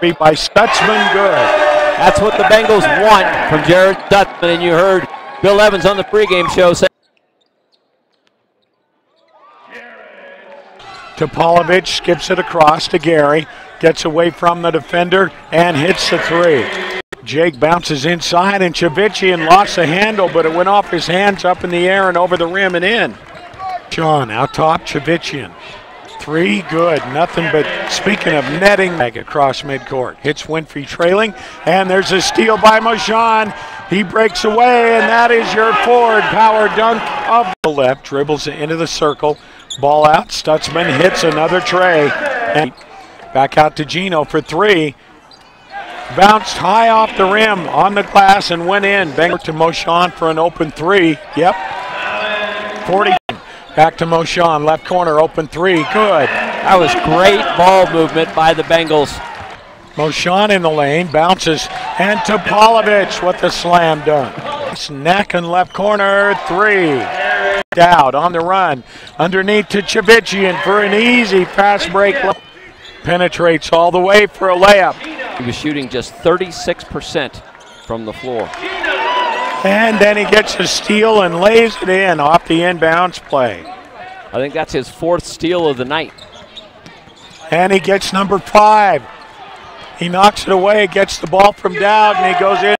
by Stutzman, good. That's what the Bengals want from Jared Stutzman, and you heard Bill Evans on the pregame show say. Topalovic skips it across to Gary, gets away from the defender, and hits the three. Jake bounces inside, and Chavichian lost the handle, but it went off his hands up in the air and over the rim and in. Sean out top, Chavichian. Three, good. Nothing but, speaking of netting, across midcourt. Hits Winfrey trailing, and there's a steal by Moshan. He breaks away, and that is your forward power dunk of the left. Dribbles into the circle. Ball out. Stutzman hits another tray. And back out to Gino for three. Bounced high off the rim on the glass and went in. Banger to Moshan for an open three. Yep. 40. Back to Moshan, left corner, open three. Good. That was great ball movement by the Bengals. Moshan in the lane, bounces, and Topalovic with the slam dunk. Snack and left corner, three. Out on the run, underneath to Chavichian for an easy fast break. Penetrates all the way for a layup. He was shooting just 36% from the floor. And then he gets a steal and lays it in off the inbounds play. I think that's his fourth steal of the night. And he gets number five. He knocks it away, gets the ball from Dowd, and he goes in.